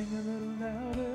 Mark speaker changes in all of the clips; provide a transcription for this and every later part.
Speaker 1: Sing
Speaker 2: a little louder.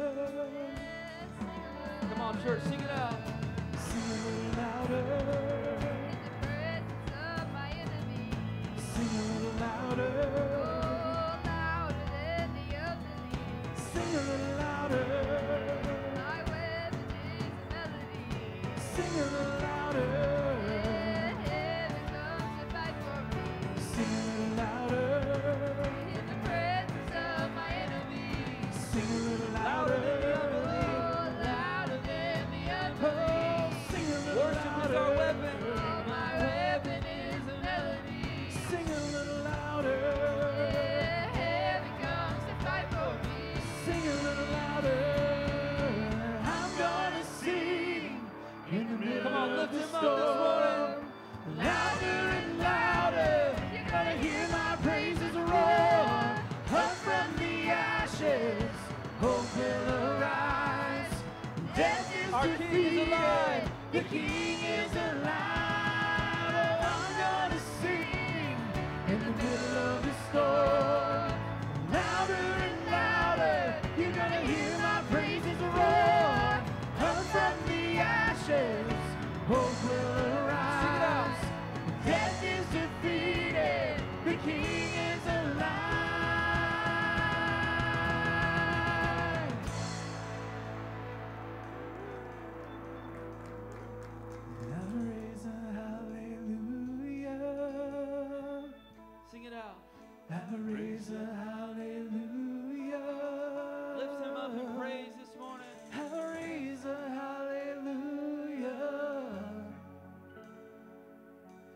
Speaker 2: Of the storm. I a hallelujah.
Speaker 1: Lift him up in praise this morning.
Speaker 2: I raise a hallelujah.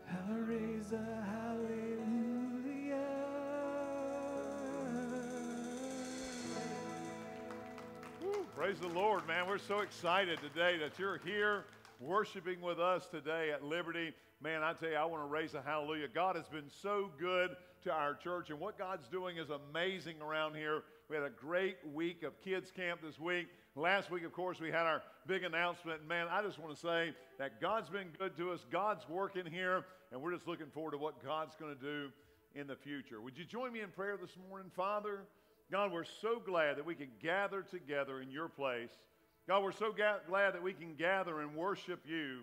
Speaker 2: I raise a hallelujah.
Speaker 3: Praise the Lord, man. We're so excited today that you're here worshiping with us today at Liberty. Man, I tell you, I want to raise a hallelujah. God has been so good to our church, and what God's doing is amazing around here. We had a great week of kids' camp this week. Last week, of course, we had our big announcement. Man, I just want to say that God's been good to us. God's working here, and we're just looking forward to what God's going to do in the future. Would you join me in prayer this morning, Father? God, we're so glad that we can gather together in your place. God, we're so ga- glad that we can gather and worship you.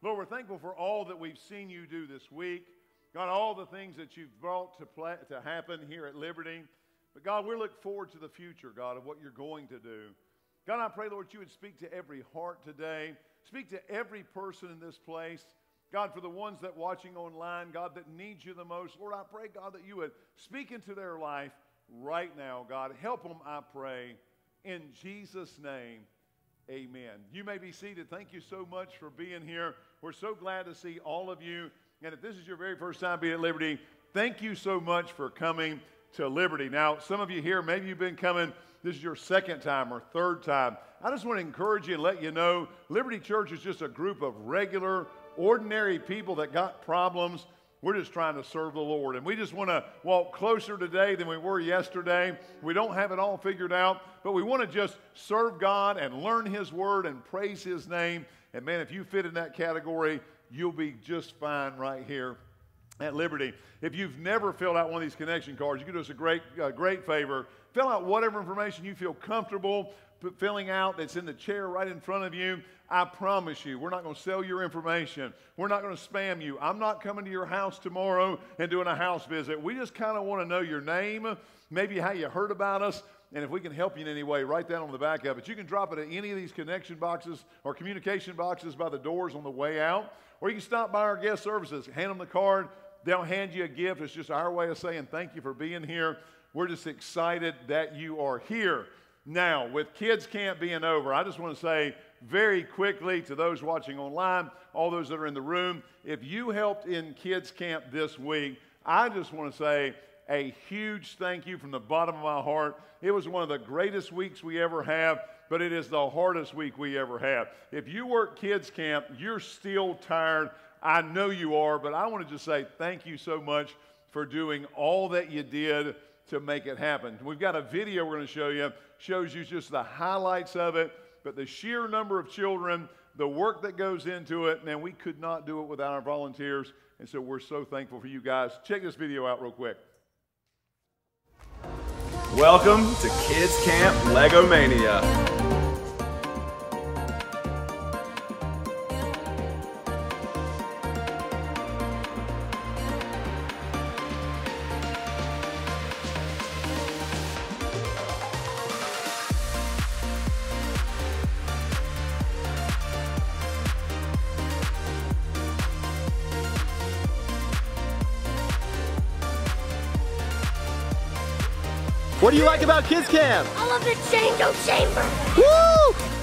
Speaker 3: Lord, we're thankful for all that we've seen you do this week. God, all the things that you've brought to, play, to happen here at Liberty. But God, we look forward to the future, God, of what you're going to do. God, I pray, Lord, you would speak to every heart today. Speak to every person in this place. God, for the ones that watching online, God, that needs you the most, Lord, I pray, God, that you would speak into their life right now, God. Help them, I pray. In Jesus' name, amen. You may be seated. Thank you so much for being here. We're so glad to see all of you. And if this is your very first time being at Liberty, thank you so much for coming to Liberty. Now, some of you here, maybe you've been coming, this is your second time or third time. I just want to encourage you and let you know Liberty Church is just a group of regular, ordinary people that got problems. We're just trying to serve the Lord. And we just want to walk closer today than we were yesterday. We don't have it all figured out, but we want to just serve God and learn His Word and praise His name. And man, if you fit in that category, you'll be just fine right here at Liberty. If you've never filled out one of these connection cards, you can do us a great, uh, great favor. Fill out whatever information you feel comfortable filling out that's in the chair right in front of you. I promise you, we're not going to sell your information. We're not going to spam you. I'm not coming to your house tomorrow and doing a house visit. We just kind of want to know your name, maybe how you heard about us, and if we can help you in any way, write that on the back of it. You can drop it at any of these connection boxes or communication boxes by the doors on the way out, or you can stop by our guest services, hand them the card. They'll hand you a gift. It's just our way of saying thank you for being here. We're just excited that you are here. Now, with kids camp being over, I just want to say very quickly to those watching online, all those that are in the room, if you helped in kids camp this week, I just want to say a huge thank you from the bottom of my heart. It was one of the greatest weeks we ever have, but it is the hardest week we ever have. If you work kids camp, you're still tired. I know you are, but I want to just say thank you so much for doing all that you did to make it happen. We've got a video we're going to show you, shows you just the highlights of it, but the sheer number of children, the work that goes into it, man, we could not do it without our volunteers. And so we're so thankful for you guys. Check this video out real quick.
Speaker 4: Welcome to Kids Camp Lego Mania.
Speaker 5: What do you like about Kids Camp?
Speaker 6: I love the Chango Chamber.
Speaker 5: Woo!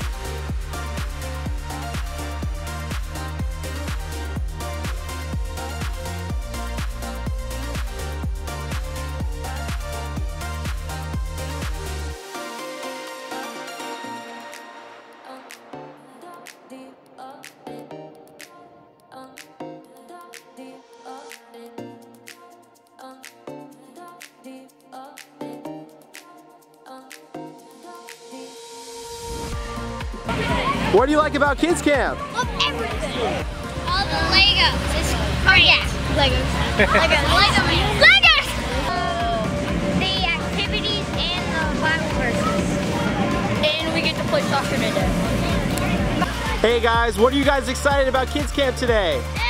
Speaker 5: Like about Kids Camp?
Speaker 6: Love everything. All the Legos. It's oh yeah, Legos. Legos. Lego man. Legos. Oh. the activities and the Bible verses. And we get to play soccer today.
Speaker 5: Hey guys, what are you guys excited about Kids Camp today?
Speaker 3: Uh,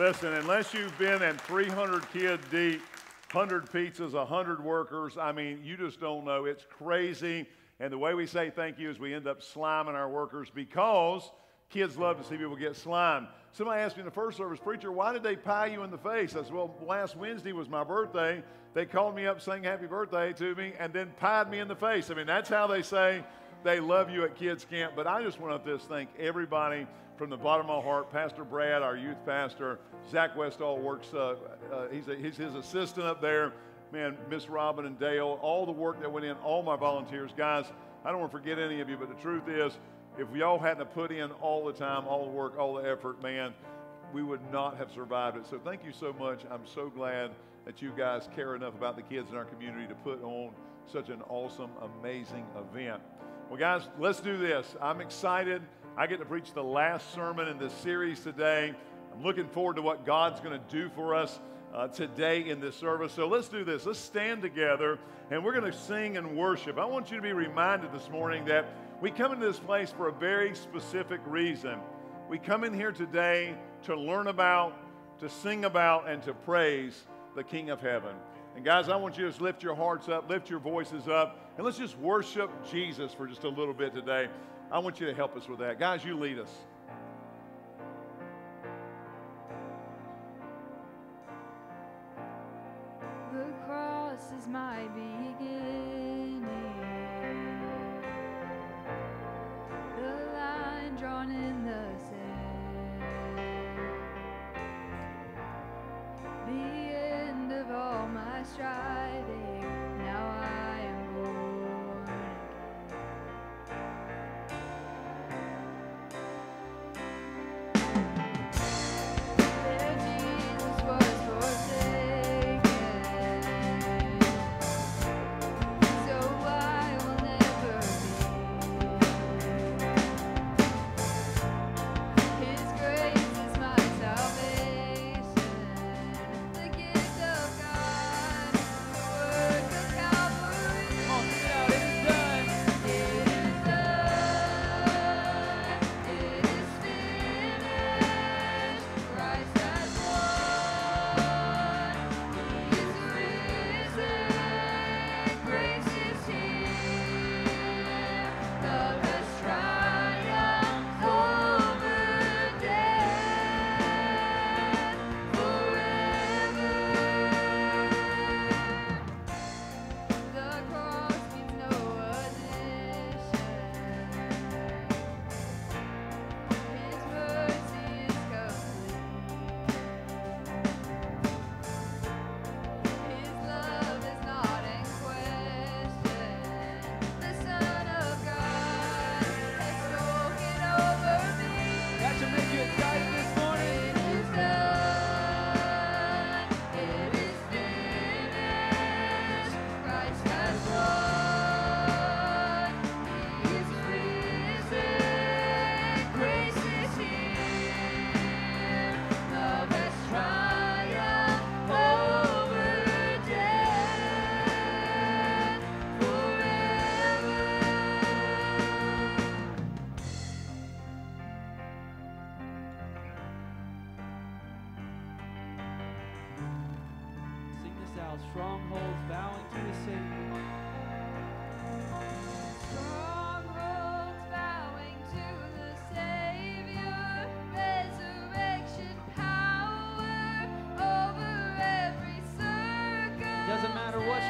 Speaker 3: Listen, unless you've been in 300 kids deep, 100 pizzas, 100 workers, I mean, you just don't know. It's crazy. And the way we say thank you is we end up sliming our workers because kids love to see people get slimed. Somebody asked me in the first service, Preacher, why did they pie you in the face? I said, Well, last Wednesday was my birthday. They called me up, sang happy birthday to me, and then pied me in the face. I mean, that's how they say they love you at kids camp. But I just want to just thank everybody from the bottom of my heart. Pastor Brad, our youth pastor, Zach Westall works, uh, uh, he's, a, he's his assistant up there. Man, Miss Robin and Dale, all the work that went in, all my volunteers. Guys, I don't want to forget any of you, but the truth is, if y'all hadn't put in all the time, all the work, all the effort, man, we would not have survived it. So thank you so much. I'm so glad that you guys care enough about the kids in our community to put on such an awesome, amazing event. Well, guys, let's do this. I'm excited. I get to preach the last sermon in this series today. I'm looking forward to what God's going to do for us uh, today in this service. So let's do this. Let's stand together and we're going to sing and worship. I want you to be reminded this morning that we come into this place for a very specific reason. We come in here today to learn about, to sing about, and to praise the King of Heaven. And guys, I want you to just lift your hearts up, lift your voices up, and let's just worship Jesus for just a little bit today. I want you to help us with that. Guys, you lead us.
Speaker 7: The cross is my beginning. The line drawn in the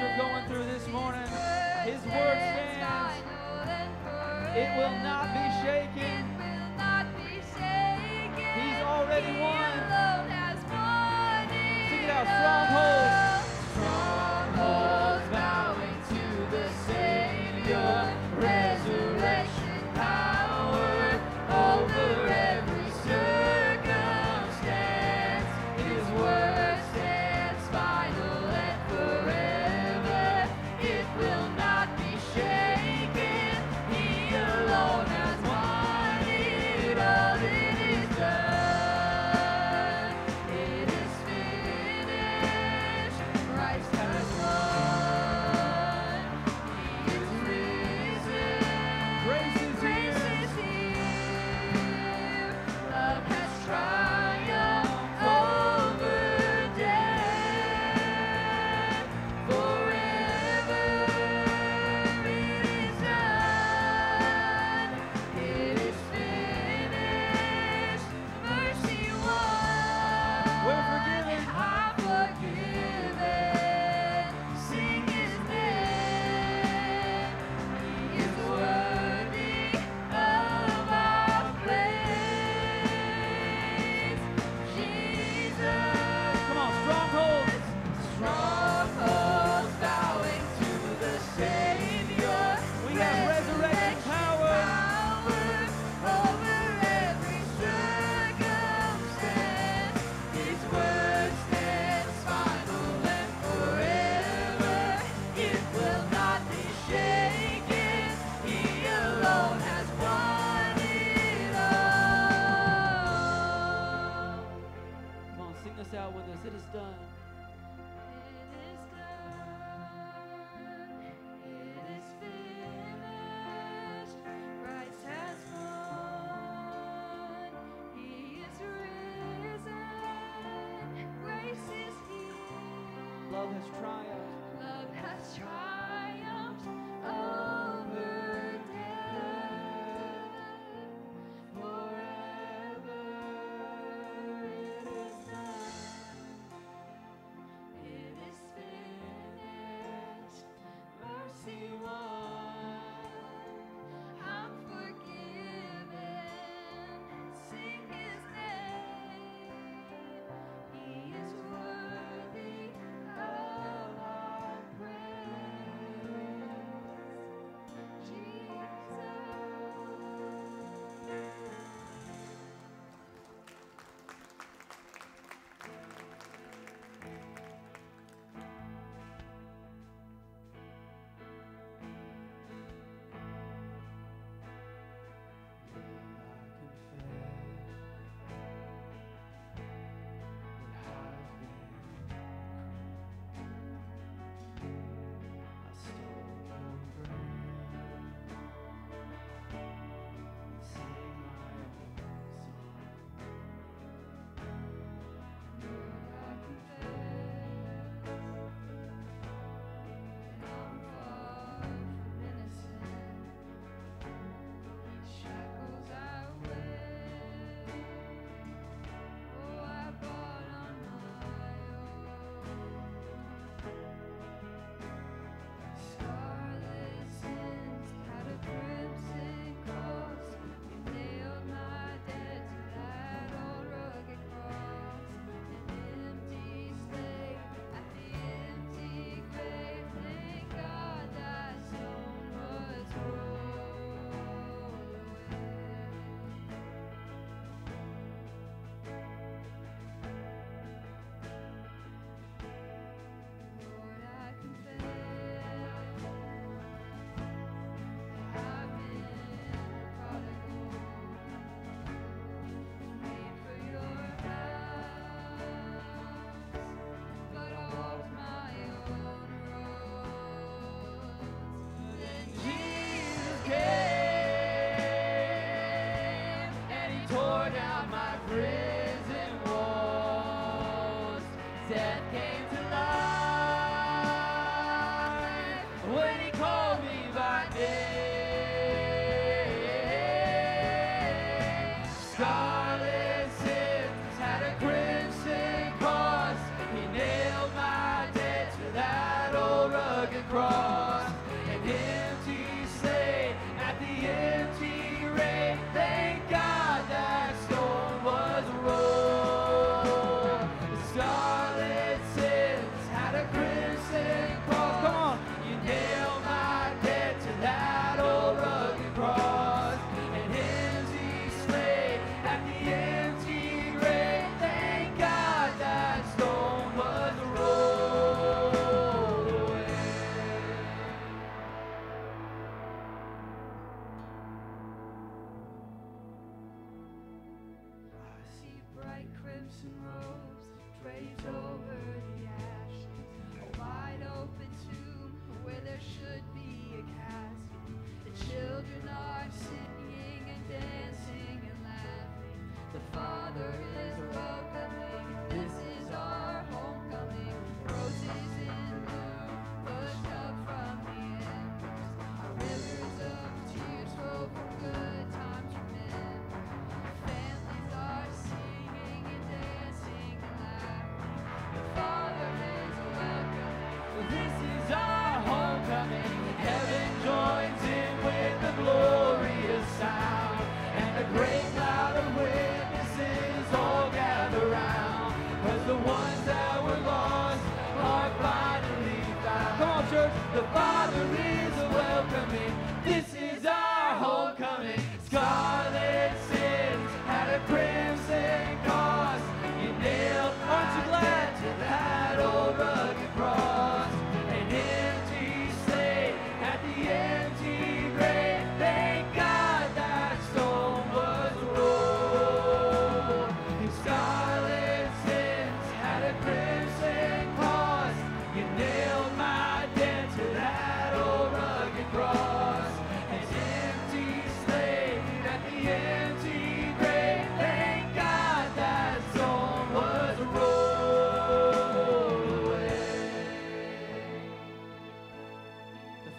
Speaker 1: you're going through this morning. His word stands. It will not be shaken. He's already won. Sing it out. Strongholds.
Speaker 7: Strongholds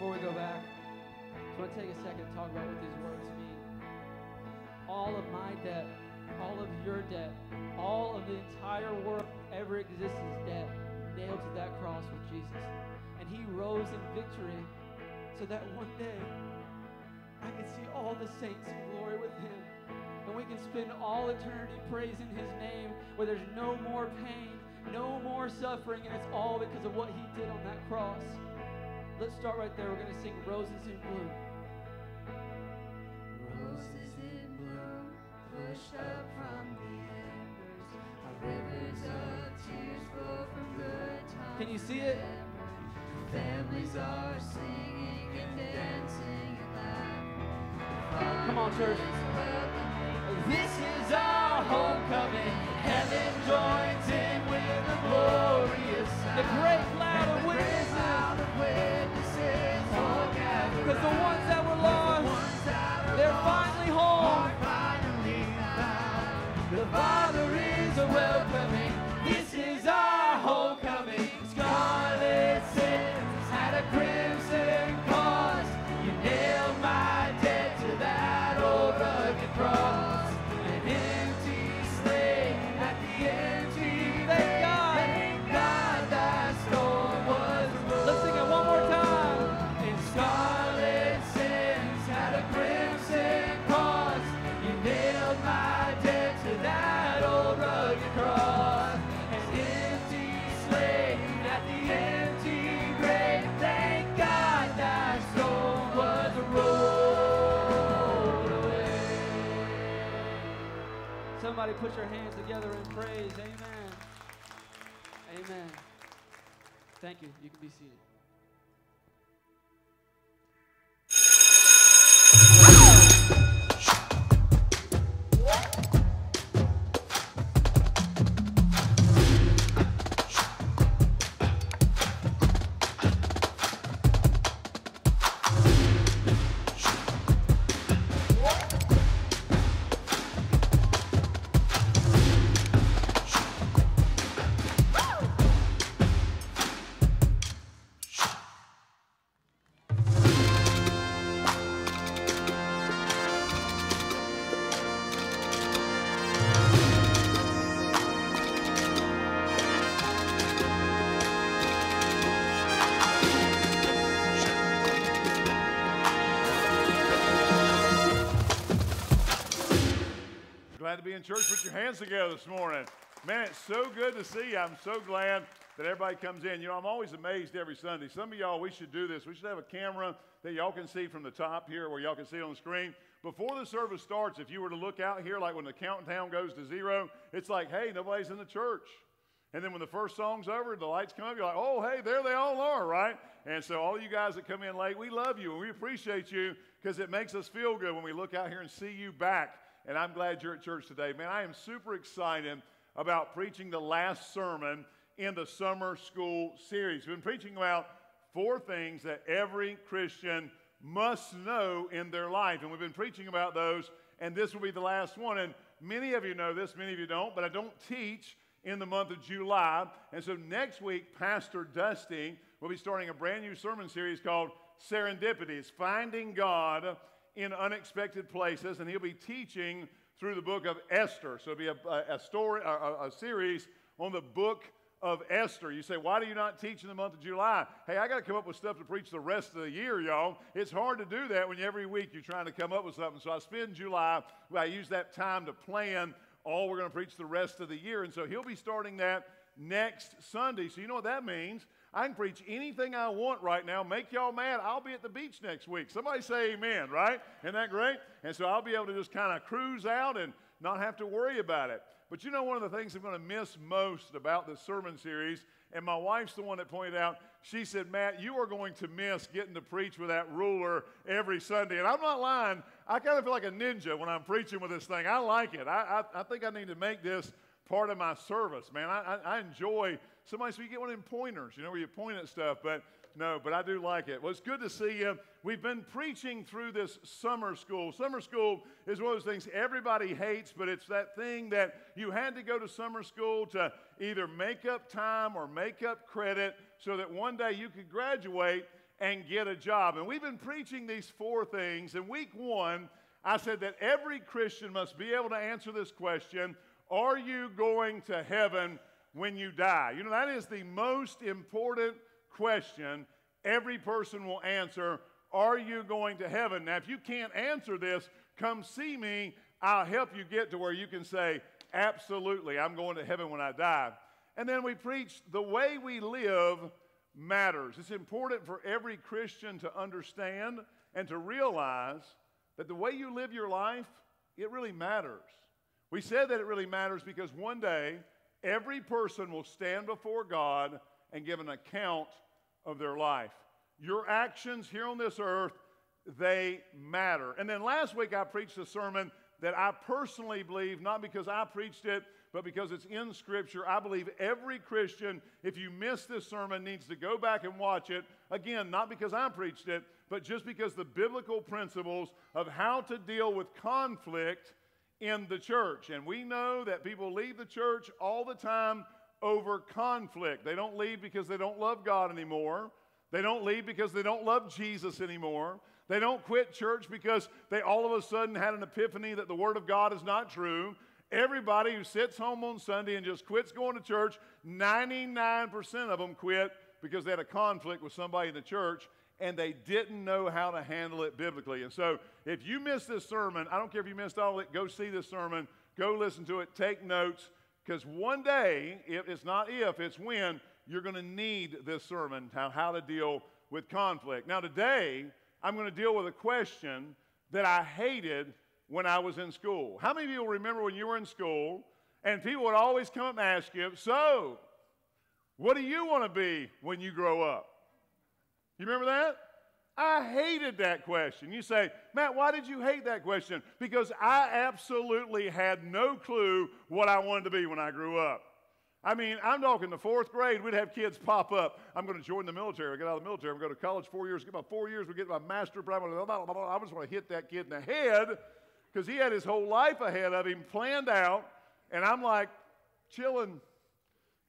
Speaker 7: Before we go back, I want to take a second to talk about what these words mean. All of my debt, all of your debt, all of the
Speaker 1: entire world ever exists is debt nailed to that cross with Jesus. And he rose in victory so that one day I can see all the saints in glory with him. And we can spend all eternity praising his name where there's no more pain, no more suffering, and it's all because of what he did on that cross. Let's start right there. We're going to sing Roses in Blue.
Speaker 7: Roses in bloom, pushed up from the embers. Our rivers of tears flow from good times.
Speaker 1: Can you see it?
Speaker 7: Families are singing and dancing and laughing.
Speaker 1: Come on, church. This is our homecoming. Heaven joins in with the glorious sound. The great cloud of witnesses.
Speaker 7: Cloud of witnesses
Speaker 1: Because the ones that were lost,
Speaker 7: Ones that
Speaker 1: they're
Speaker 7: lost
Speaker 1: finally home.
Speaker 7: finally.
Speaker 1: The Father is a welcoming. Somebody put your hands together and praise. Amen. Amen. Thank you. You can be seated.
Speaker 3: In church. Put your hands together this morning. Man, it's so good to see you. I'm so glad that everybody comes in. You know, I'm always amazed every Sunday. Some of y'all, we should do this. We should have a camera that y'all can see from the top here where y'all can see on the screen. Before the service starts, if you were to look out here, like when the countdown goes to zero, it's like, hey, nobody's in the church. And then when the first song's over, the lights come up, you're like, oh, hey, there they all are, right? And so, all you guys that come in late, we love you and we appreciate you because it makes us feel good when we look out here and see you back. And I'm glad you're at church today. Man, I am super excited about preaching the last sermon in the summer school series. We've been preaching about four things that every Christian must know in their life. And we've been preaching about those, and this will be the last one. And many of you know this, many of you don't, but I don't teach in the month of July. And so next week, Pastor Dusty will be starting a brand new sermon series called Serendipity. It's Finding God in Unexpected Places, and he'll be teaching through the book of Esther. So it'll be a, a, story, a- a series on the book of Esther. You say, why do you not teach in the month of July? Hey, I got to come up with stuff to preach the rest of the year, y'all. It's hard to do that when every week you're trying to come up with something. So I spend July, I use that time to plan all we're going to preach the rest of the year. And so he'll be starting that next Sunday. So you know what that means? I can preach anything I want right now, make y'all mad. I'll be at the beach next week. Somebody say amen, right? Isn't that great? And so I'll be able to just kind of cruise out and not have to worry about it. But you know, one of the things I'm going to miss most about this sermon series, and my wife's the one that pointed out, she said, Matt, you are going to miss getting to preach with that ruler every Sunday. And I'm not lying. I kind of feel like a ninja when I'm preaching with this thing. I like it. I, I, I think I need to make this part of my service, man. I, I, I enjoy somebody, said, you get one of them pointers, you know, where you point at stuff. But no, but I do like it. Well, it's good to see you. We've been preaching through this summer school. Summer school is one of those things everybody hates, but it's that thing that you had to go to summer school to either make up time or make up credit so that one day you could graduate and get a job. And we've been preaching these four things. In week one, I said that every Christian must be able to answer this question Are you going to heaven when you die? You know, that is the most important question every person will answer. Are you going to heaven? Now, if you can't answer this, come see me. I'll help you get to where you can say, Absolutely, I'm going to heaven when I die. And then we preach the way we live matters. It's important for every Christian to understand and to realize that the way you live your life, it really matters. We said that it really matters because one day every person will stand before God and give an account of their life. Your actions here on this earth, they matter. And then last week I preached a sermon that I personally believe, not because I preached it, but because it's in Scripture. I believe every Christian, if you miss this sermon, needs to go back and watch it. Again, not because I preached it, but just because the biblical principles of how to deal with conflict in the church. And we know that people leave the church all the time over conflict. They don't leave because they don't love God anymore. They don't leave because they don't love Jesus anymore. They don't quit church because they all of a sudden had an epiphany that the Word of God is not true. Everybody who sits home on Sunday and just quits going to church, 99% of them quit because they had a conflict with somebody in the church and they didn't know how to handle it biblically. And so, if you missed this sermon, I don't care if you missed all of it, go see this sermon, go listen to it, take notes, because one day, if it's not if, it's when, you're going to need this sermon, how, how to deal with conflict. Now, today, I'm going to deal with a question that I hated when I was in school. How many of you remember when you were in school and people would always come up and ask you, So, what do you want to be when you grow up? You remember that? I hated that question. You say, Matt, why did you hate that question? Because I absolutely had no clue what I wanted to be when I grew up. I mean, I'm talking the fourth grade, we'd have kids pop up. I'm going to join the military. I get out of the military. I'm going to college four years. Get my four years. We get my master. I just want to hit that kid in the head because he had his whole life ahead of him planned out. And I'm like, chilling,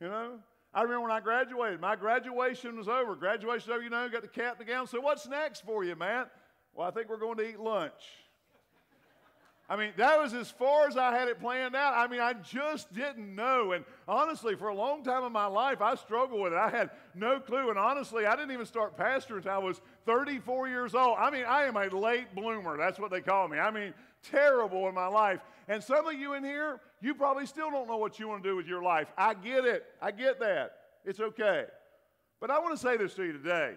Speaker 3: you know? I remember when I graduated. My graduation was over. Graduation over, you know, got the cap and the gown. So what's next for you, Matt? Well, I think we're going to eat lunch. I mean, that was as far as I had it planned out. I mean, I just didn't know. And honestly, for a long time in my life, I struggled with it. I had no clue. And honestly, I didn't even start pastoring until I was 34 years old. I mean, I am a late bloomer. That's what they call me. I mean, terrible in my life. And some of you in here, you probably still don't know what you want to do with your life. I get it. I get that. It's okay. But I want to say this to you today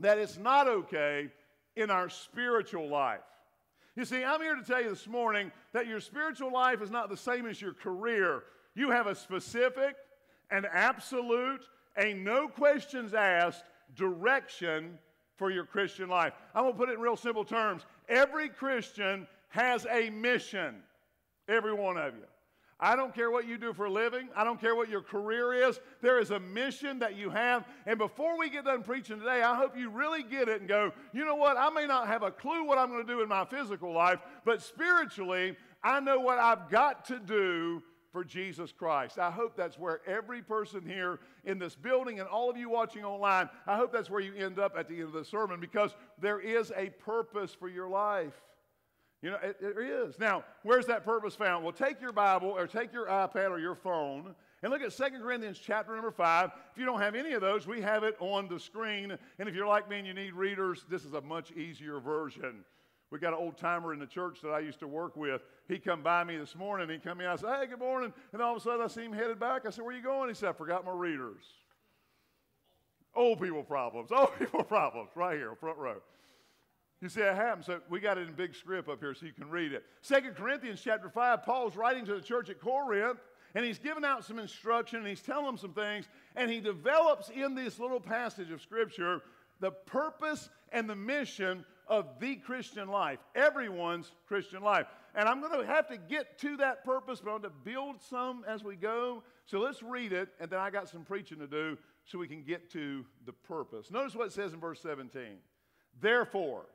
Speaker 3: that it's not okay in our spiritual life. You see, I'm here to tell you this morning that your spiritual life is not the same as your career. You have a specific, an absolute, a no questions asked direction for your Christian life. I'm going to put it in real simple terms. Every Christian has a mission, every one of you. I don't care what you do for a living. I don't care what your career is. There is a mission that you have. And before we get done preaching today, I hope you really get it and go, you know what? I may not have a clue what I'm going to do in my physical life, but spiritually, I know what I've got to do for Jesus Christ. I hope that's where every person here in this building and all of you watching online, I hope that's where you end up at the end of the sermon because there is a purpose for your life. You know, it, it is. Now, where's that purpose found? Well, take your Bible or take your iPad or your phone and look at 2 Corinthians chapter number 5. If you don't have any of those, we have it on the screen. And if you're like me and you need readers, this is a much easier version. We got an old timer in the church that I used to work with. He come by me this morning. He come in. I said, "Hey, good morning." And all of a sudden, I see him headed back. I said, "Where you going?" He said, "I forgot my readers." Old people problems. Old people problems. Right here, front row. You see, it happens. So we got it in big script up here so you can read it. Second Corinthians chapter 5, Paul's writing to the church at Corinth, and he's giving out some instruction, and he's telling them some things, and he develops in this little passage of scripture the purpose and the mission of the Christian life, everyone's Christian life. And I'm going to have to get to that purpose, but I'm going to build some as we go. So let's read it, and then I got some preaching to do so we can get to the purpose. Notice what it says in verse 17. Therefore,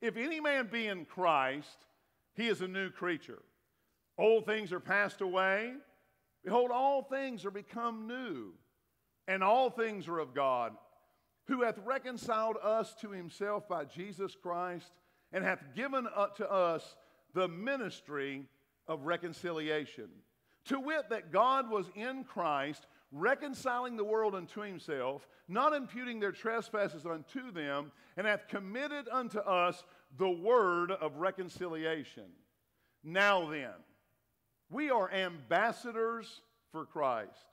Speaker 3: if any man be in Christ, he is a new creature. Old things are passed away. Behold, all things are become new, and all things are of God, who hath reconciled us to himself by Jesus Christ, and hath given to us the ministry of reconciliation. To wit, that God was in Christ, reconciling the world unto himself, not imputing their trespasses unto them, and hath committed unto us the word of reconciliation. Now then, we are ambassadors for Christ.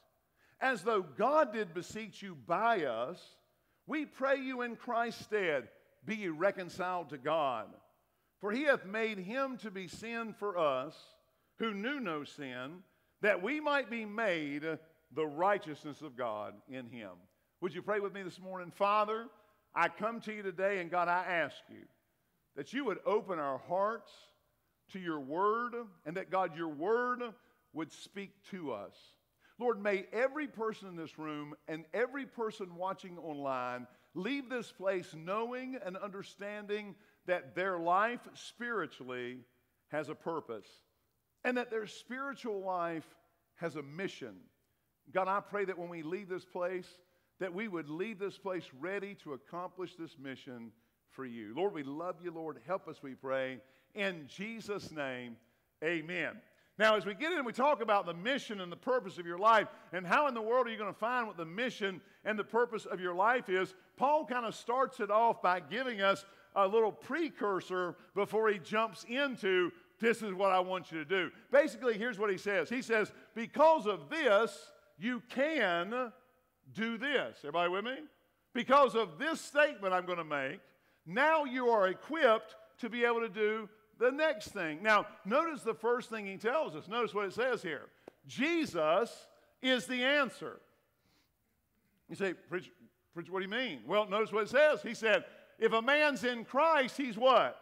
Speaker 3: As though God did beseech you by us, we pray you in Christ's stead, be ye reconciled to God. For he hath made him to be sin for us, who knew no sin, that we might be made the righteousness of God in him. Would you pray with me this morning? Father, I come to you today, and God, I ask you that you would open our hearts to your word, and that God, your word would speak to us. Lord, may every person in this room and every person watching online leave this place knowing and understanding that their life spiritually has a purpose and that their spiritual life has a mission. God, I pray that when we leave this place, that we would leave this place ready to accomplish this mission for you. Lord, we love you, Lord. Help us, we pray. In Jesus' name, amen. Now, as we get in, and we talk about the mission and the purpose of your life, and how in the world are you going to find what the mission and the purpose of your life is. Paul kind of starts it off by giving us a little precursor before he jumps into this is what I want you to do. Basically, here's what he says He says, Because of this, you can do this. Everybody with me? Because of this statement I'm going to make, now you are equipped to be able to do the next thing. Now, notice the first thing he tells us. Notice what it says here Jesus is the answer. You say, Preacher, preacher, what do you mean? Well, notice what it says. He said, if a man's in Christ, he's what?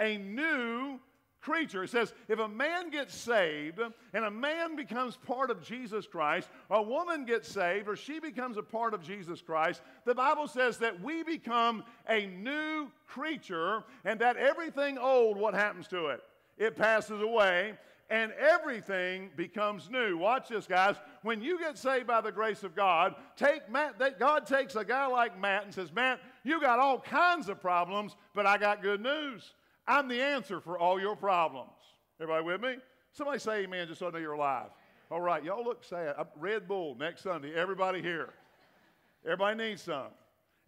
Speaker 3: A new creature. It says, if a man gets saved and a man becomes part of Jesus Christ, a woman gets saved or she becomes a part of Jesus Christ, the Bible says that we become a new creature and that everything old, what happens to it? It passes away and everything becomes new. Watch this, guys. When you get saved by the grace of God, take Matt, that God takes a guy like Matt and says, Matt, you got all kinds of problems, but I got good news. I'm the answer for all your problems. Everybody with me? Somebody say amen just so I know you're alive. All right, y'all look sad. Red Bull next Sunday. Everybody here. Everybody needs some.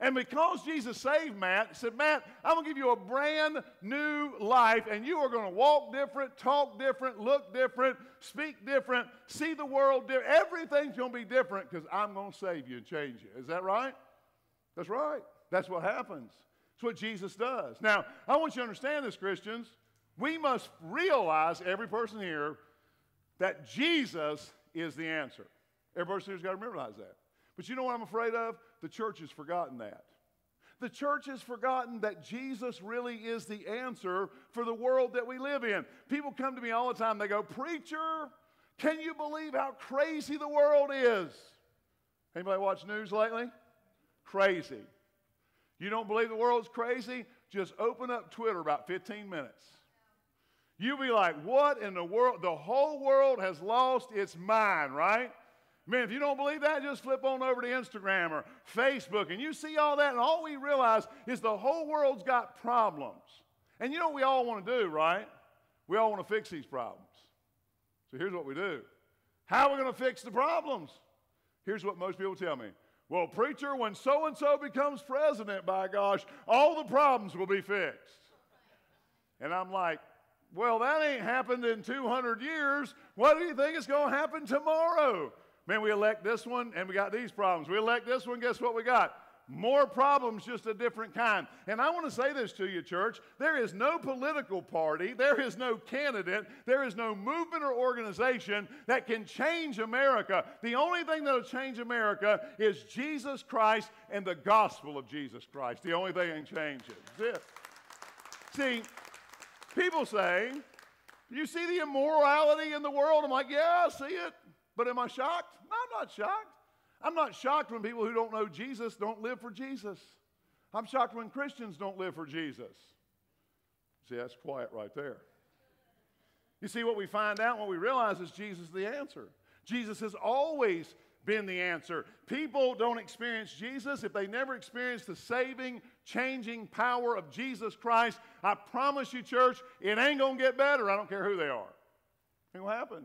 Speaker 3: And because Jesus saved Matt, he said, Matt, I'm going to give you a brand new life, and you are going to walk different, talk different, look different, speak different, see the world different. Everything's going to be different because I'm going to save you and change you. Is that right? That's right. That's what happens. That's what Jesus does. Now, I want you to understand this, Christians. We must realize, every person here, that Jesus is the answer. Every person here's got to realize that. But you know what I'm afraid of? The church has forgotten that. The church has forgotten that Jesus really is the answer for the world that we live in. People come to me all the time, they go, Preacher, can you believe how crazy the world is? Anybody watch news lately? Crazy. You don't believe the world's crazy? Just open up Twitter about 15 minutes. You'll be like, what in the world? The whole world has lost its mind, right? Man, if you don't believe that, just flip on over to Instagram or Facebook and you see all that, and all we realize is the whole world's got problems. And you know what we all want to do, right? We all want to fix these problems. So here's what we do How are we going to fix the problems? Here's what most people tell me well, preacher, when so and so becomes president, by gosh, all the problems will be fixed. And I'm like, well, that ain't happened in 200 years. What do you think is going to happen tomorrow? Man, we elect this one and we got these problems. We elect this one, guess what we got? More problems, just a different kind. And I want to say this to you, church. There is no political party, there is no candidate, there is no movement or organization that can change America. The only thing that will change America is Jesus Christ and the gospel of Jesus Christ. The only thing that can change it. See, people say, You see the immorality in the world? I'm like, Yeah, I see it. But am I shocked? No, I'm not shocked. I'm not shocked when people who don't know Jesus don't live for Jesus. I'm shocked when Christians don't live for Jesus. See, that's quiet right there. You see, what we find out, what we realize is Jesus is the answer. Jesus has always been the answer. People don't experience Jesus if they never experience the saving, changing power of Jesus Christ. I promise you, church, it ain't going to get better. I don't care who they are. It will happen.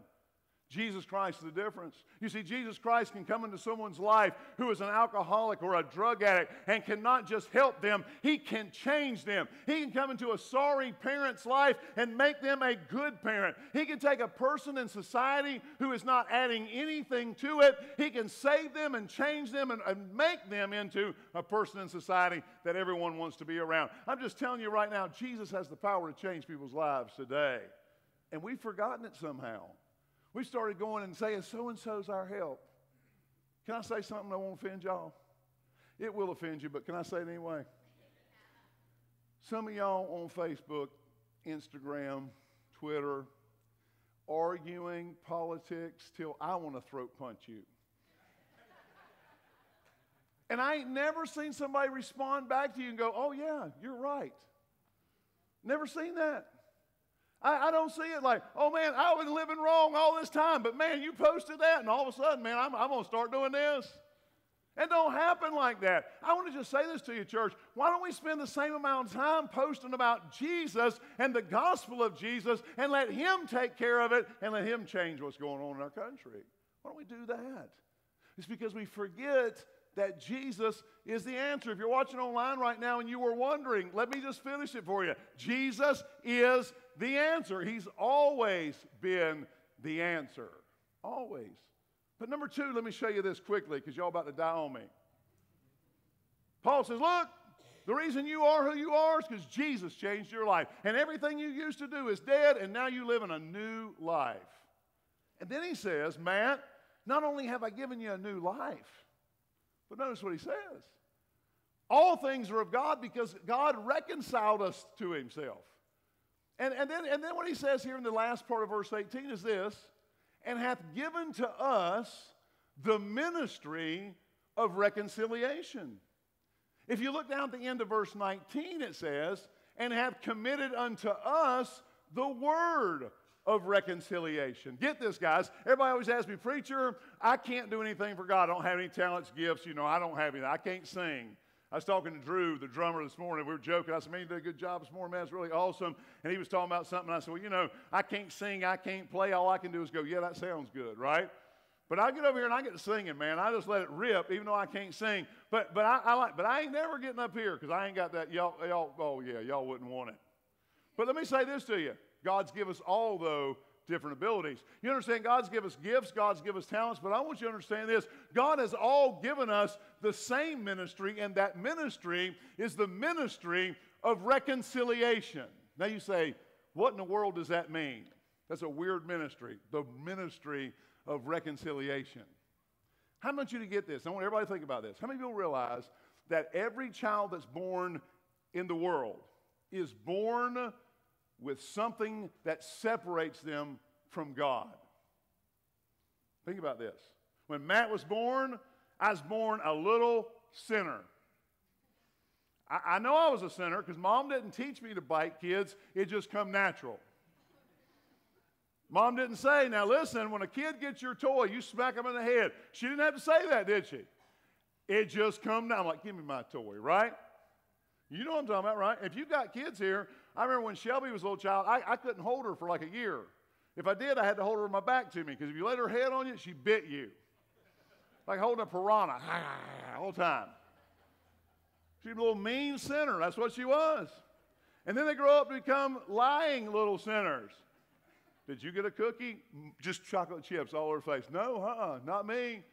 Speaker 3: Jesus Christ is the difference. You see, Jesus Christ can come into someone's life who is an alcoholic or a drug addict and cannot just help them, he can change them. He can come into a sorry parent's life and make them a good parent. He can take a person in society who is not adding anything to it, he can save them and change them and, and make them into a person in society that everyone wants to be around. I'm just telling you right now, Jesus has the power to change people's lives today. And we've forgotten it somehow. We started going and saying, so and so's our help. Can I say something that won't offend y'all? It will offend you, but can I say it anyway? Some of y'all on Facebook, Instagram, Twitter, arguing politics till I want to throat punch you. And I ain't never seen somebody respond back to you and go, oh, yeah, you're right. Never seen that. I, I, don't see it like, oh man, I've been living wrong all this time, but man, you posted that, and all of a sudden, man, I'm, I'm going to start doing this. It don't happen like that. I want to just say this to you, church. Why don't we spend the same amount of time posting about Jesus and the gospel of Jesus and let Him take care of it and let Him change what's going on in our country? Why don't we do that? It's because we forget that Jesus is the answer. If you're watching online right now and you were wondering, let me just finish it for you. Jesus is the answer. He's always been the answer. Always. But number two, let me show you this quickly because y'all about to die on me. Paul says, Look, the reason you are who you are is because Jesus changed your life. And everything you used to do is dead, and now you live in a new life. And then he says, Matt, not only have I given you a new life, but notice what he says. All things are of God because God reconciled us to himself. And, and, then, and then what he says here in the last part of verse 18 is this and hath given to us the ministry of reconciliation. If you look down at the end of verse 19, it says, and hath committed unto us the word of reconciliation. Get this, guys. Everybody always asks me, Preacher, I can't do anything for God. I don't have any talents, gifts. You know, I don't have any. I can't sing. I was talking to Drew, the drummer, this morning. We were joking. I said, Man, you did a good job this morning, man. It's really awesome. And he was talking about something. I said, Well, you know, I can't sing, I can't play. All I can do is go, Yeah, that sounds good, right? But I get over here and I get to singing, man. I just let it rip, even though I can't sing. But but I, I like, but I ain't never getting up here because I ain't got that. Y'all, y'all, oh yeah, y'all wouldn't want it. But let me say this to you: God's give us all though different abilities. You understand, God's given us gifts, God's given us talents, but I want you to understand this God has all given us the same ministry, and that ministry is the ministry of reconciliation. Now you say, what in the world does that mean? That's a weird ministry, the ministry of reconciliation. How much you to get this? I want everybody to think about this. How many people realize that every child that's born in the world is born with something that separates them from God. Think about this. When Matt was born, I was born a little sinner. I, I know I was a sinner because mom didn't teach me to bite kids, it just come natural. Mom didn't say, now listen, when a kid gets your toy, you smack him in the head. She didn't have to say that, did she? It just come down. I'm like, give me my toy, right? You know what I'm talking about, right? If you've got kids here, I remember when Shelby was a little child, I, I couldn't hold her for like a year. If I did, I had to hold her my back to me because if you let her head on you, she bit you. Like holding a piranha all the time. She's a little mean sinner. That's what she was. And then they grow up to become lying little sinners. Did you get a cookie? Just chocolate chips all over her face. No, uh-uh, not me.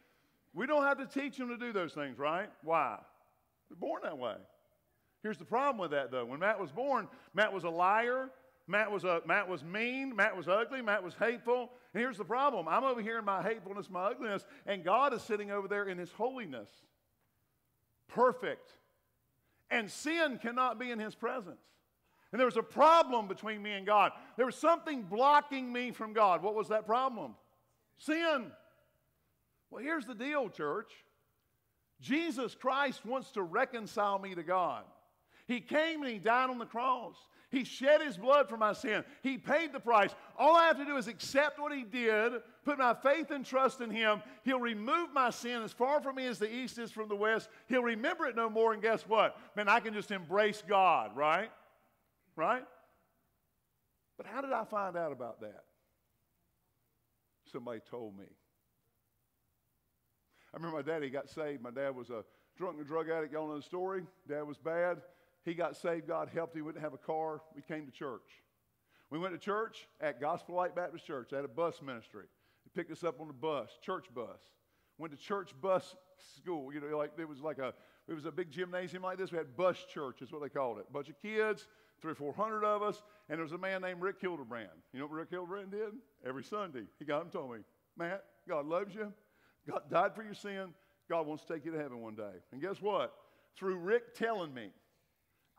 Speaker 3: We don't have to teach them to do those things, right? Why? They're born that way. Here's the problem with that, though. When Matt was born, Matt was a liar. Matt was, a, Matt was mean. Matt was ugly. Matt was hateful. And here's the problem I'm over here in my hatefulness, my ugliness, and God is sitting over there in his holiness. Perfect. And sin cannot be in his presence. And there was a problem between me and God. There was something blocking me from God. What was that problem? Sin. Well, here's the deal, church Jesus Christ wants to reconcile me to God. He came and He died on the cross. He shed His blood for my sin. He paid the price. All I have to do is accept what He did, put my faith and trust in Him. He'll remove my sin as far from me as the east is from the west. He'll remember it no more, and guess what? Man, I can just embrace God, right? Right? But how did I find out about that? somebody told me. I remember my daddy got saved. My dad was a drunk and drug addict. Y'all know the story. Dad was bad. He got saved. God helped him. He wouldn't have a car. We came to church. We went to church at Gospel Light Baptist Church. They had a bus ministry. They picked us up on the bus, church bus. Went to church bus school. You know, like it was like a it was a big gymnasium like this. We had bus church, is what they called it. Bunch of kids, three or four hundred of us, and there was a man named Rick Hildebrand. You know what Rick Hildebrand did? Every Sunday, he got and told me, Matt, God loves you. God died for your sin. God wants to take you to heaven one day. And guess what? Through Rick telling me,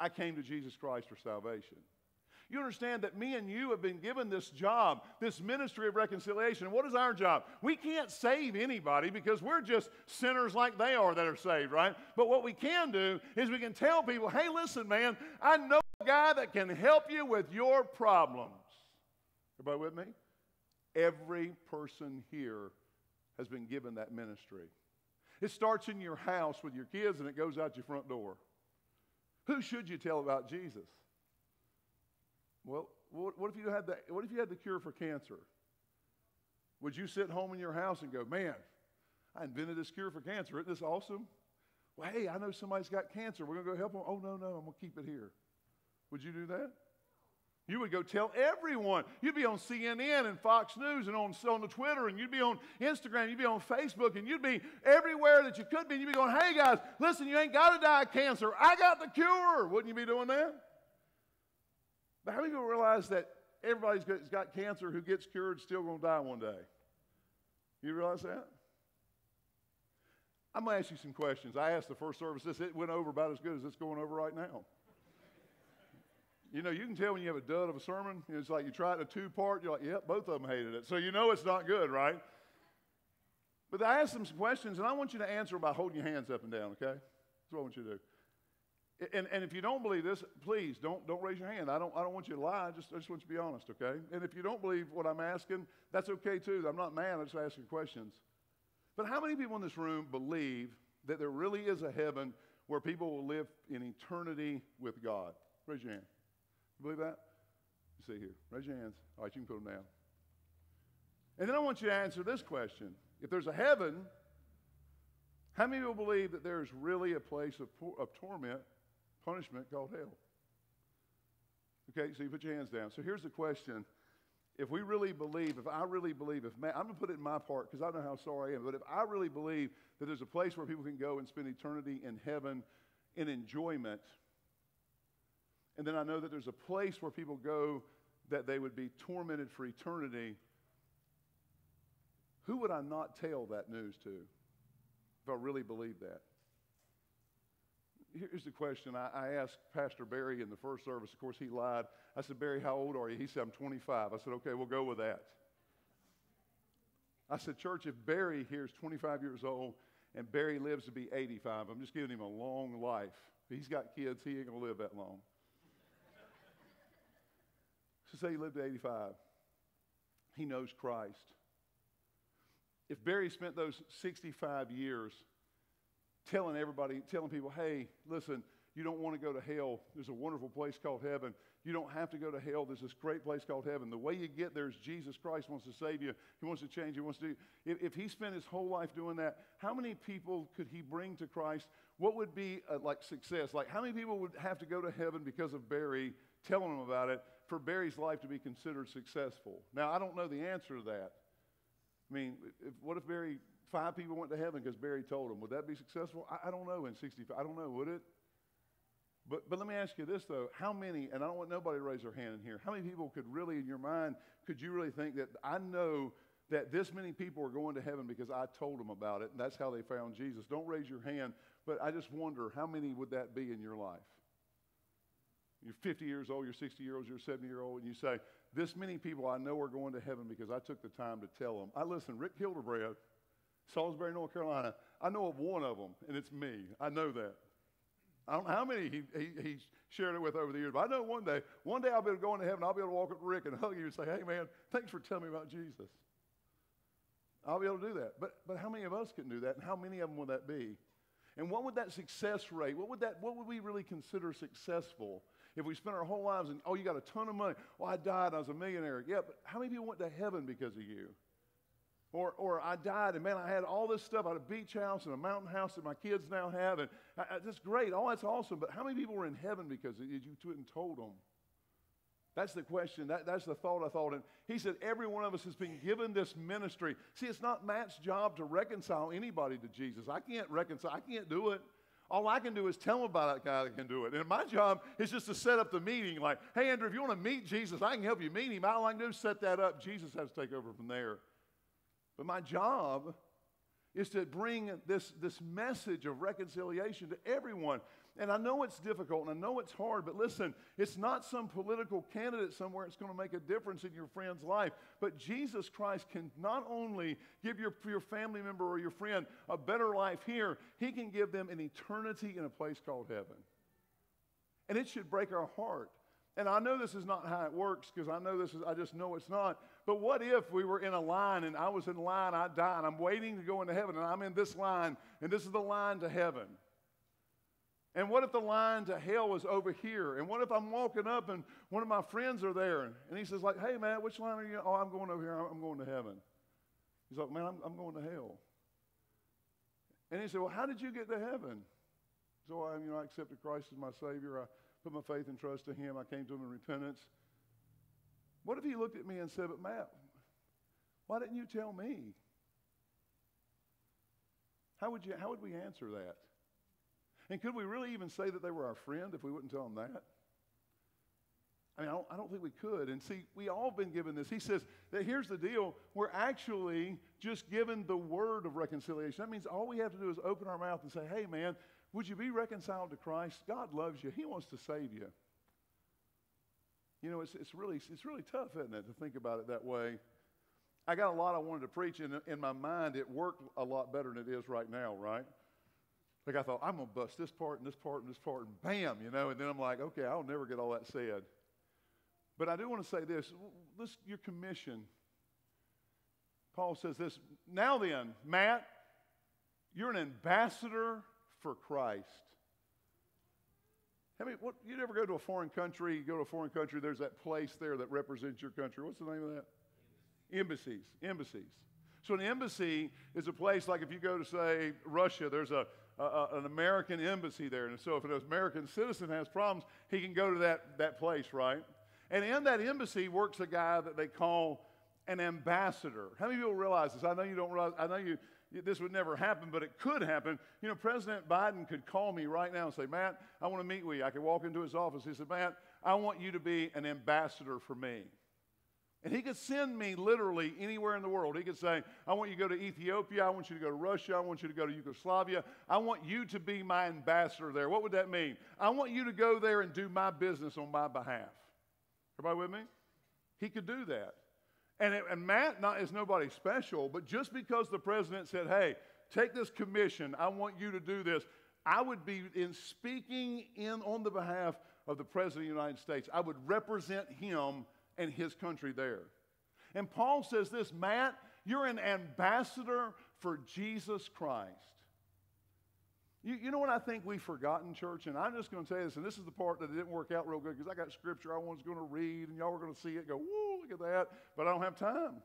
Speaker 3: I came to Jesus Christ for salvation. You understand that me and you have been given this job, this ministry of reconciliation. What is our job? We can't save anybody because we're just sinners like they are that are saved, right? But what we can do is we can tell people, hey, listen, man, I know a guy that can help you with your problems. Everybody with me? Every person here has been given that ministry. It starts in your house with your kids and it goes out your front door. Who should you tell about Jesus? Well, what, if you had the, what if you had the cure for cancer? Would you sit home in your house and go, man, I invented this cure for cancer. Isn't this awesome? Well, hey, I know somebody's got cancer. We're going to go help them. Oh, no, no, I'm going to keep it here. Would you do that? You would go tell everyone. You'd be on CNN and Fox News and on, on the Twitter, and you'd be on Instagram, you'd be on Facebook, and you'd be everywhere that you could be. And you'd be going, hey guys, listen, you ain't got to die of cancer. I got the cure. Wouldn't you be doing that? But how many people realize that everybody's got cancer who gets cured still going to die one day? You realize that? I'm going to ask you some questions. I asked the first service this. It went over about as good as it's going over right now. You know, you can tell when you have a dud of a sermon. It's like you try it in a two part, you're like, yep, both of them hated it. So you know it's not good, right? But I asked them some questions, and I want you to answer by holding your hands up and down, okay? That's what I want you to do. And, and if you don't believe this, please don't, don't raise your hand. I don't, I don't want you to lie. I just, I just want you to be honest, okay? And if you don't believe what I'm asking, that's okay too. I'm not mad. I'm just asking questions. But how many people in this room believe that there really is a heaven where people will live in eternity with God? Raise your hand. Believe that? You see here. Raise your hands. All right, you can put them down. And then I want you to answer this question. If there's a heaven, how many people believe that there's really a place of, of torment punishment called hell. Okay, so you put your hands down. So here's the question. If we really believe, if I really believe, if man, I'm going to put it in my part because I know how sorry I am, but if I really believe that there's a place where people can go and spend eternity in heaven in enjoyment, and then I know that there's a place where people go that they would be tormented for eternity, who would I not tell that news to if I really believed that? here's the question. I, I, asked Pastor Barry in the first service. Of course, he lied. I said, Barry, how old are you? He said, I'm 25. I said, okay, we'll go with that. I said, church, if Barry here is 25 years old and Barry lives to be 85, I'm just giving him a long life. He's got kids. He ain't going to live that long. So say he lived to 85. He knows Christ. If Barry spent those 65 years telling everybody, telling people, hey, listen, you don't want to go to hell. There's a wonderful place called heaven. You don't have to go to hell. There's this great place called heaven. The way you get there is Jesus Christ wants to save you. He wants to change you. He wants to do. If, if he spent his whole life doing that, how many people could he bring to Christ? What would be a, like success? Like how many people would have to go to heaven because of Barry telling them about it for Barry's life to be considered successful? Now I don't know the answer to that. I mean, if, what if Barry five people went to heaven because Barry told them. Would that be successful? I, I, don't know in 65. I don't know, would it? But, but let me ask you this, though. How many, and I don't want nobody to raise their hand in here, how many people could really, in your mind, could you really think that I know that this many people are going to heaven because I told them about it, and that's how they found Jesus? Don't raise your hand, but I just wonder, how many would that be in your life? You're 50 years old, you're 60 years old, you're 70 years old, and you say, This many people I know are going to heaven because I took the time to tell them. I listen, Rick Hildebrand Salisbury, North Carolina. I know of one of them, and it's me. I know that. I don't know how many he, he, he shared it with over the years, but I know one day, one day I'll be able to go into heaven, I'll be able to walk up to Rick and hug you and say, hey, man, thanks for telling me about Jesus. I'll be able to do that. But, but how many of us can do that, and how many of them would that be? And what would that success rate, what would, that, what would we really consider successful if we spent our whole lives and, oh, you got a ton of money. Well, I died, I was a millionaire. Yeah, but how many people went to heaven because of you? Or, or I died and man, I had all this stuff. I had a beach house and a mountain house that my kids now have. And I, I, that's great. All that's awesome. But how many people were in heaven because you, hadn't told them? That's the question. That, that's the thought I thought. And he said, Every one of us has been given this ministry. See, it's not Matt's job to reconcile anybody to Jesus. I can't reconcile, I can't do it. All I can do is tell them about that guy that can do it. And my job is just to set up the meeting. Like, hey, Andrew, if you want to meet Jesus, I can help you meet him. All I can do is set that up. Jesus has to take over from there. But my job is to bring this, this message of reconciliation to everyone. And I know it's difficult and I know it's hard, but listen, it's not some political candidate somewhere that's going to make a difference in your friend's life. But Jesus Christ can not only give your, your family member or your friend a better life here, He can give them an eternity in a place called heaven. And it should break our heart. And I know this is not how it works because I know this is, I just know it's not. But what if we were in a line and I was in line, I died, and I'm waiting to go into heaven, and I'm in this line, and this is the line to heaven. And what if the line to hell is over here? And what if I'm walking up and one of my friends are there and he says, like, hey man, which line are you? Oh, I'm going over here. I'm going to heaven. He's like, man, I'm, I'm going to hell. And he said, well, how did you get to heaven? So I, you know, I accepted Christ as my Savior. I put my faith and trust in Him. I came to Him in repentance. What if he looked at me and said, but Matt, why didn't you tell me? How would, you, how would we answer that? And could we really even say that they were our friend if we wouldn't tell them that? I mean, I don't, I don't, think we could. And see, we all been given this. He says that here's the deal we're actually just given the word of reconciliation. That means all we have to do is open our mouth and say, hey, man, would you be reconciled to Christ? God loves you, He wants to save you. You know, it's, it's, really, it's really tough, isn't it, to think about it that way. I got a lot I wanted to preach, and in my mind, it worked a lot better than it is right now, right? Like I thought, I'm going to bust this part and this part and this part, and bam, you know, and then I'm like, okay, I'll never get all that said. But I do want to say this this your commission. Paul says this. Now then, Matt, you're an ambassador for Christ. I mean, what, you ever go to a foreign country, you go to a foreign country, there's that place there that represents your country. What's the name of that? Embassies. Embassies. So an embassy is a place like if you go to, say, Russia, there's a, a, an American embassy there. And so if an American citizen has problems, he can go to that, that place, right? And in that embassy works a guy that they call an ambassador. How many people realize this? I know you don't realize, I know you, this would never happen, but it could happen. You know, President Biden could call me right now and say, Matt, I want to meet with you. I could walk into his office. He said, Matt, I want you to be an ambassador for me. And he could send me literally anywhere in the world. He could say, I want you to go to Ethiopia. I want you to go to Russia. I want you to go to Yugoslavia. I want you to be my ambassador there. What would that mean? I want you to go there and do my business on my behalf. Everybody with me? He could do that. And, it, and Matt not, is nobody special, but just because the president said, hey, take this commission, I want you to do this, I would be in speaking in on the behalf of the president of the United States. I would represent him and his country there. And Paul says this Matt, you're an ambassador for Jesus Christ. You, you know what I think we've forgotten, church? And I'm just going to you this, and this is the part that didn't work out real good because I got scripture I was going to read, and y'all were going to see it, go, whoa, look at that, but I don't have time.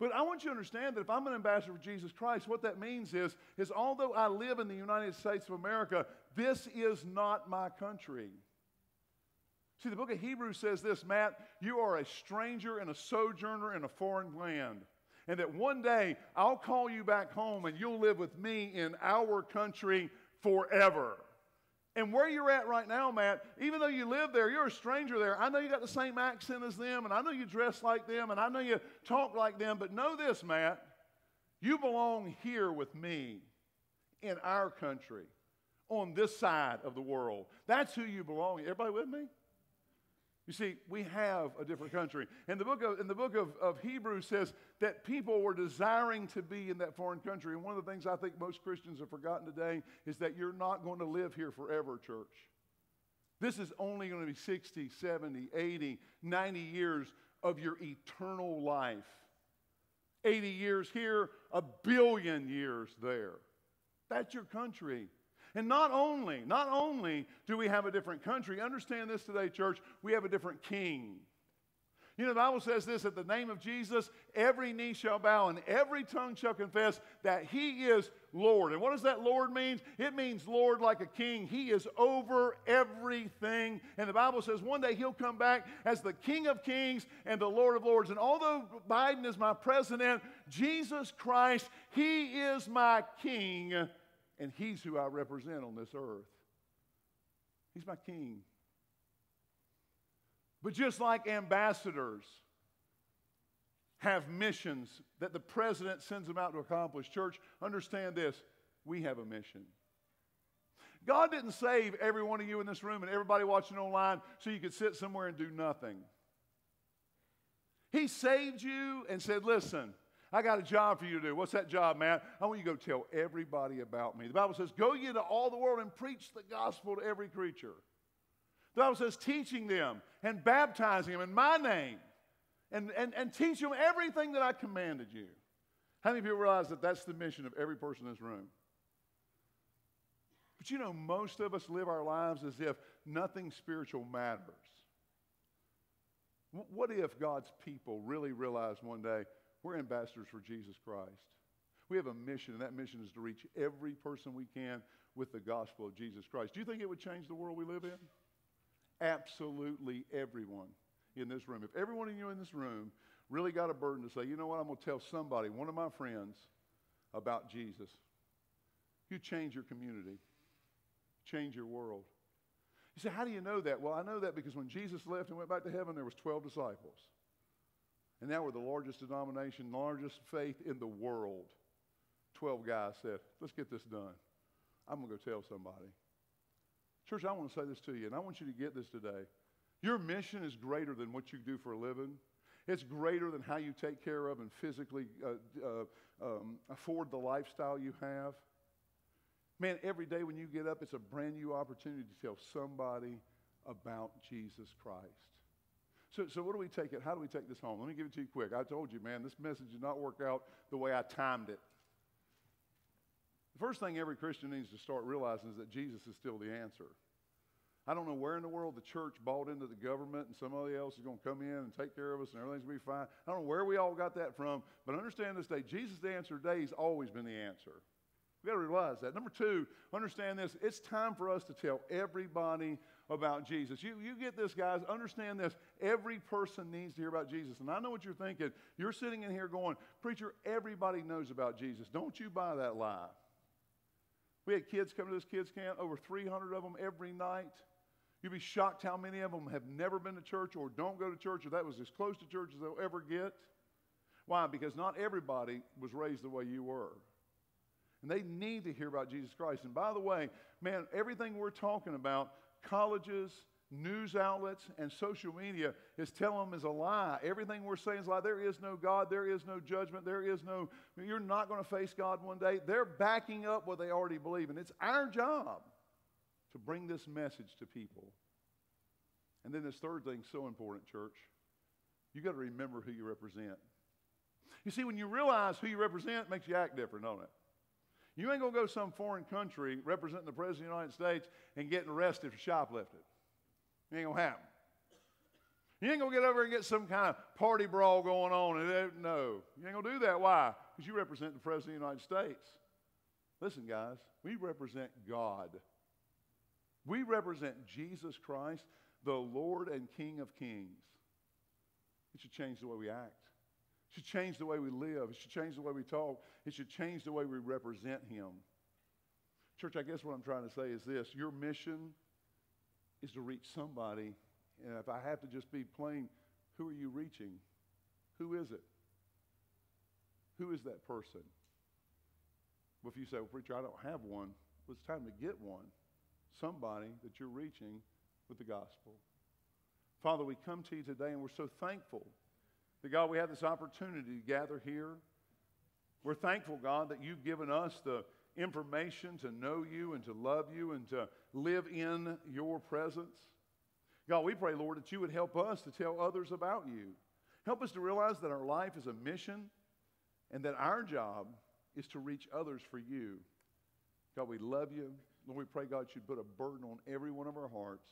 Speaker 3: But I want you to understand that if I'm an ambassador for Jesus Christ, what that means is, is although I live in the United States of America, this is not my country. See, the book of Hebrews says this Matt, you are a stranger and a sojourner in a foreign land. And that one day I'll call you back home and you'll live with me in our country forever. And where you're at right now, Matt, even though you live there, you're a stranger there. I know you got the same accent as them, and I know you dress like them, and I know you talk like them, but know this, Matt, you belong here with me in our country, on this side of the world. That's who you belong. Everybody with me? You see, we have a different country. And the book of, in the book of, of Hebrews says that people were desiring to be in that foreign country. And one of the things I think most Christians have forgotten today is that you're not going to live here forever, church. This is only going to be 60, 70, 80, 90 years of your eternal life. 80 years here, a billion years there. That's your country. And not only, not only do we have a different country, understand this today, church, we have a different king. You know, the Bible says this at the name of Jesus, every knee shall bow and every tongue shall confess that he is Lord. And what does that Lord mean? It means Lord like a king. He is over everything. And the Bible says one day he'll come back as the King of kings and the Lord of lords. And although Biden is my president, Jesus Christ, he is my king, and he's who I represent on this earth. He's my king. But just like ambassadors have missions that the president sends them out to accomplish, church, understand this we have a mission. God didn't save every one of you in this room and everybody watching online so you could sit somewhere and do nothing. He saved you and said, Listen, I got a job for you to do. What's that job, man? I want you to go tell everybody about me. The Bible says, Go ye to all the world and preach the gospel to every creature. The Bible says, teaching them and baptizing them in my name and, and, and teach them everything that I commanded you. How many people realize that that's the mission of every person in this room? But you know, most of us live our lives as if nothing spiritual matters. What if God's people really realize one day we're ambassadors for Jesus Christ? We have a mission, and that mission is to reach every person we can with the gospel of Jesus Christ. Do you think it would change the world we live in? absolutely everyone in this room. If everyone of you in this room really got a burden to say, you know what, I'm going to tell somebody, one of my friends, about Jesus, you change your community, change your world. You say, how do you know that? Well, I know that because when Jesus left and went back to heaven, there was 12 disciples. And now we're the largest denomination, largest faith in the world. 12 guys said, let's get this done. I'm going to go tell somebody. Church, I want to say this to you, and I want you to get this today. Your mission is greater than what you do for a living. It's greater than how you take care of and physically uh, uh, um, afford the lifestyle you have. Man, every day when you get up, it's a brand new opportunity to tell somebody about Jesus Christ. So, so what do we take it? How do we take this home? Let me give it to you quick. I told you, man, this message did not work out the way I timed it. The first thing every Christian needs to start realizing is that Jesus is still the answer. I don't know where in the world the church bought into the government and somebody else is going to come in and take care of us and everything's going to be fine. I don't know where we all got that from, but understand this day, Jesus' the answer today has always been the answer. We've got to realize that. Number two, understand this. It's time for us to tell everybody about Jesus. You, you get this, guys. Understand this. Every person needs to hear about Jesus. And I know what you're thinking. You're sitting in here going, Preacher, everybody knows about Jesus. Don't you buy that lie. We had kids come to this kids camp, over 300 of them every night. You'd be shocked how many of them have never been to church or don't go to church or that was as close to church as they'll ever get. Why? Because not everybody was raised the way you were. And they need to hear about Jesus Christ. And by the way, man, everything we're talking about, colleges, news outlets, and social media is telling them is a lie. Everything we're saying is a lie. There is no God. There is no judgment. There is no, you're not going to face God one day. They're backing up what they already believe. And it's our job to bring this message to people. And then this third thing, so important, church. You got to remember who you represent. You see, when you realize who you represent, it makes you act different, don't it? You ain't going to go to some foreign country representing the President of the United States and getting arrested for shoplifting. It ain't going to happen. You ain't going to get over and get some kind of party brawl going on. No, you ain't going to do that. Why? Because you represent the President of the United States. Listen, guys, we represent God. We represent Jesus Christ, the Lord and King of Kings. It should change the way we act. It should change the way we live. It should change the way we talk. It should change the way we represent Him. Church, I guess what I'm trying to say is this your mission is to reach somebody. And if I have to just be plain, who are you reaching? Who is it? Who is that person? Well, if you say, well, preacher, I don't have one, well, it's time to get one somebody that you're reaching with the gospel. Father, we come to you today and we're so thankful that, God, we have this opportunity to gather here. We're thankful, God, that you've given us the information to know you and to love you and to live in your presence. God, we pray, Lord, that you would help us to tell others about you. Help us to realize that our life is a mission and that our job is to reach others for you. God, we love you. Lord, we pray, God, you'd put a burden on every one of our hearts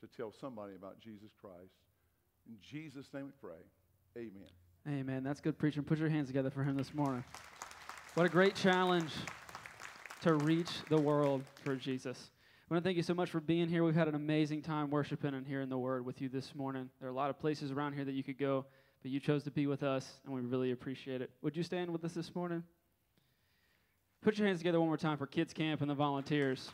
Speaker 3: to tell somebody about Jesus Christ. In Jesus' name we pray. Amen.
Speaker 1: Amen. That's good preaching. Put your hands together for him this morning. What a great challenge to reach the world for Jesus. I want to thank you so much for being here. We've had an amazing time worshiping and hearing the word with you this morning. There are a lot of places around here that you could go, but you chose to be with us, and we really appreciate it. Would you stand with us this morning? Put your hands together one more time for Kids Camp and the volunteers.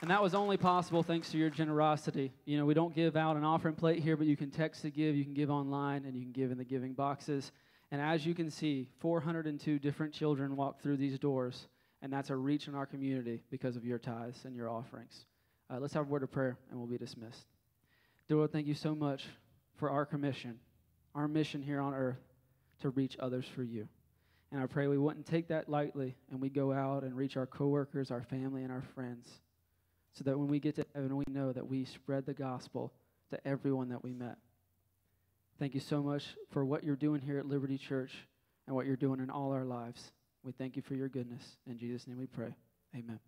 Speaker 1: And that was only possible thanks to your generosity. You know, we don't give out an offering plate here, but you can text to give, you can give online, and you can give in the giving boxes. And as you can see, 402 different children walk through these doors, and that's a reach in our community because of your tithes and your offerings. Uh, let's have a word of prayer, and we'll be dismissed. Dear Lord, thank you so much for our commission, our mission here on earth to reach others for you. And I pray we wouldn't take that lightly, and we go out and reach our coworkers, our family, and our friends so that when we get to heaven, we know that we spread the gospel to everyone that we met. Thank you so much for what you're doing here at Liberty Church and what you're doing in all our lives. We thank you for your goodness. In Jesus' name we pray. Amen.